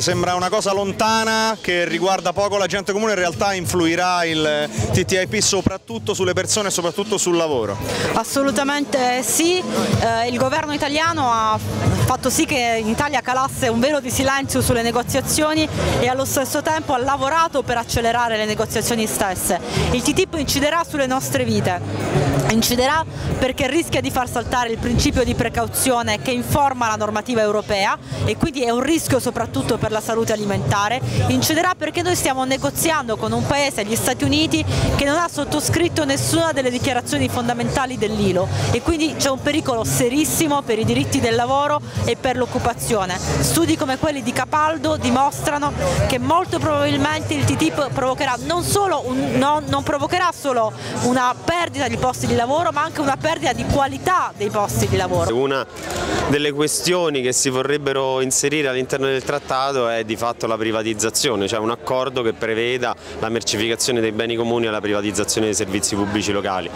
Sembra una cosa lontana che riguarda poco la gente comune, in realtà influirà il TTIP soprattutto sulle persone e soprattutto sul lavoro. Assolutamente sì, eh, il governo italiano ha fatto sì che in Italia calasse un velo di silenzio sulle negoziazioni e allo stesso tempo ha lavorato per accelerare le negoziazioni stesse. Il TTIP inciderà sulle nostre vite, inciderà perché rischia di far saltare il principio di precauzione che informa la normativa europea e quindi è un rischio soprattutto per la salute alimentare, inciderà perché noi stiamo negoziando con un paese, gli Stati Uniti, che non ha sottoscritto nessuna delle dichiarazioni fondamentali dell'ILO. E quindi c'è un pericolo serissimo per i diritti del lavoro e per l'occupazione. Studi come quelli di Capaldo dimostrano che molto probabilmente il TTIP provocherà non solo, un, non, non provocherà solo una perdita di posti di lavoro ma anche una perdita di qualità dei posti di lavoro. Una delle questioni che si vorrebbero inserire all'interno del trattato è di fatto la privatizzazione, cioè un accordo che preveda la mercificazione dei beni comuni e la privatizzazione dei servizi pubblici locali.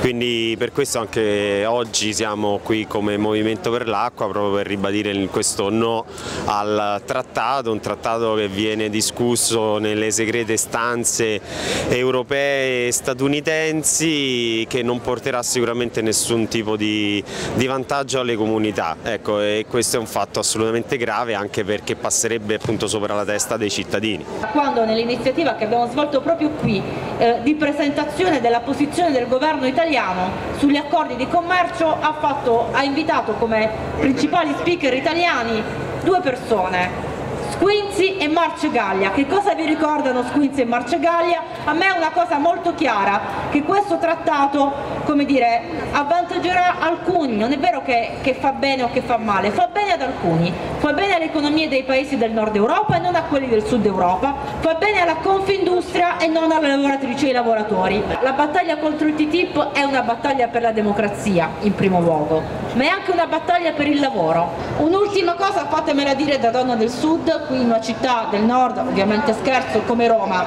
Quindi per questo anche oggi siamo qui come Movimento per l'Acqua proprio per ribadire questo no al trattato, un trattato che viene discusso nelle segrete stanze europee e statunitensi che non porterà sicuramente nessun tipo di, di vantaggio alle comunità ecco, e questo è un fatto assolutamente grave anche perché passerebbe appunto sopra la testa dei cittadini. Quando nell'iniziativa che abbiamo svolto proprio qui eh, di presentazione della posizione del governo italiano sugli accordi di commercio ha, fatto, ha invitato come principali speaker italiani due persone Squinzi e Marcegaglia. Che cosa vi ricordano Squinzi e Marcegaglia? A me è una cosa molto chiara, che questo trattato, come dire, avvantaggerà alcuni, non è vero che, che fa bene o che fa male, fa bene ad alcuni, fa bene alle economie dei paesi del nord Europa e non a quelli del sud Europa, fa bene alla Confindustria e non alle lavoratrici e ai lavoratori. La battaglia contro il TTIP è una battaglia per la democrazia, in primo luogo, ma è anche una battaglia per il lavoro. Un'ultima cosa fatemela dire da donna del sud, qui in una città del nord, ovviamente scherzo, come Roma.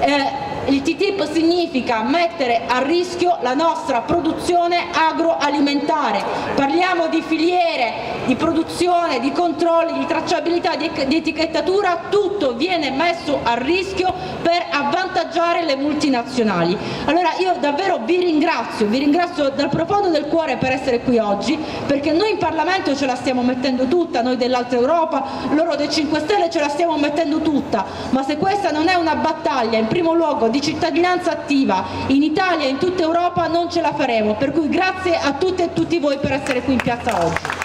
Eh, il TTIP significa mettere a rischio la nostra produzione agroalimentare. Parliamo di filiere, di produzione, di controlli, di tracciabilità, di, etichettatura, tutto viene messo a rischio per avvantaggiare le multinazionali. Allora io davvero vi ringrazio, vi ringrazio dal profondo del cuore per essere qui oggi, perché noi in Parlamento ce la stiamo mettendo tutta, noi dell'Alta Europa, loro dei 5 Stelle ce la stiamo mettendo tutta, ma se questa non è una battaglia in primo luogo di cittadinanza attiva in Italia e in tutta Europa non ce la faremo, per cui grazie a tutte e tutti voi per essere qui in piazza oggi.